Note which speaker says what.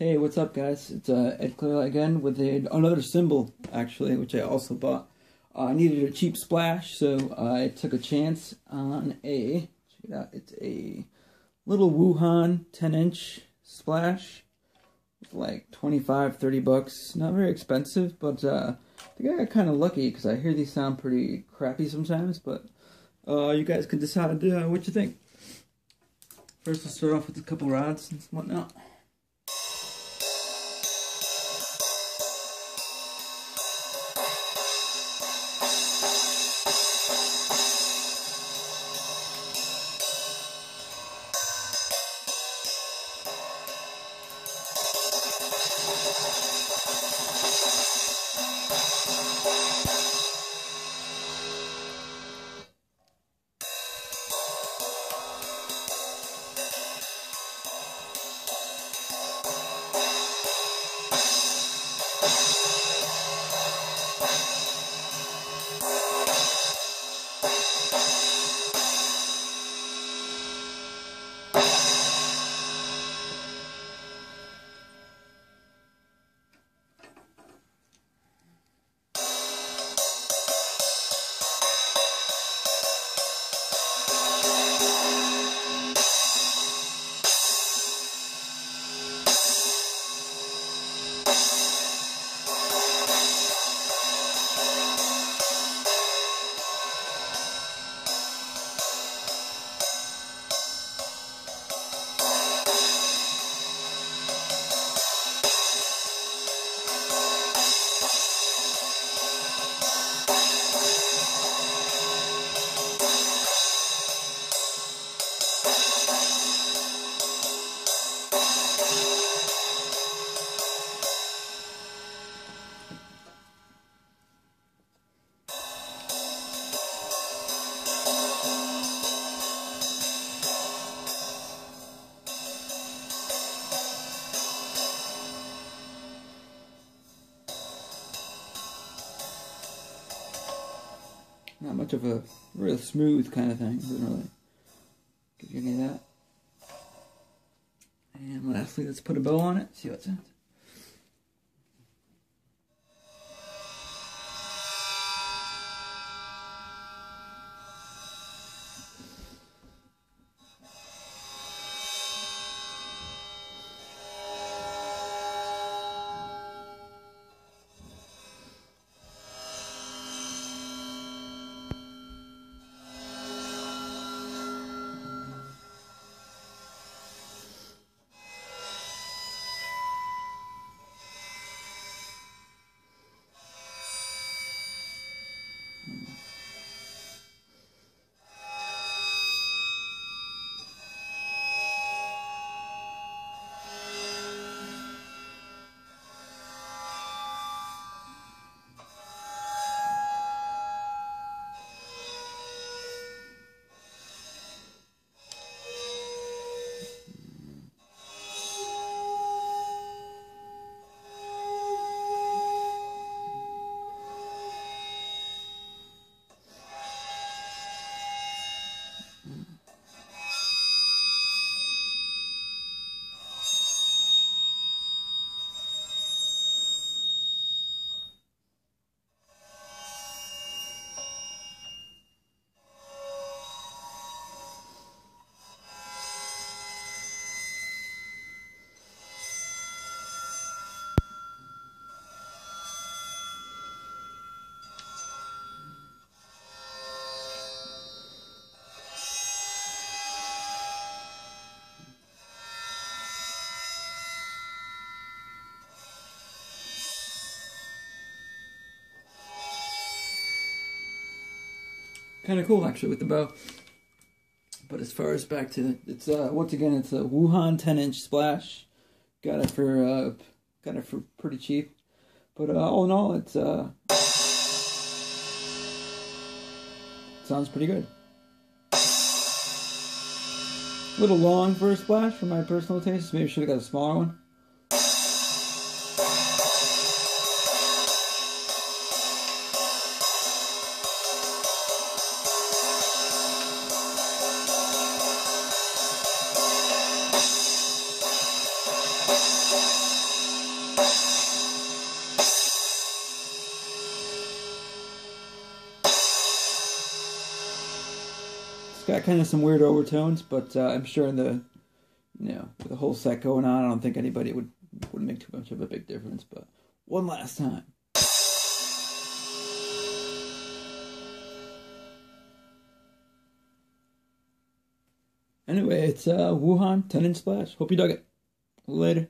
Speaker 1: Hey, what's up, guys? It's uh, Ed Clear again with a, another cymbal, actually, which I also bought. Uh, I needed a cheap splash, so I took a chance on a, check it out, it's a little Wuhan 10-inch splash. It's like 25, 30 bucks. Not very expensive, but uh, I think I got kind of lucky because I hear these sound pretty crappy sometimes, but uh, you guys can decide uh, what you think. First, let's start off with a couple rods and whatnot. Not much of a real smooth kind of thing. Doesn't really give you any of that. And lastly, let's put a bow on it. See what sounds. Kind of cool actually with the bow. But as far as back to it's uh once again it's a Wuhan 10 inch splash. Got it for uh got it for pretty cheap. But uh, all in all, it's uh sounds pretty good. A little long for a splash for my personal taste. Maybe should have got a smaller one. Got kind of some weird overtones, but uh, I'm sure in the you know with the whole set going on, I don't think anybody would would make too much of a big difference. But one last time. Anyway, it's uh, Wuhan 10 inch splash. Hope you dug it. Later.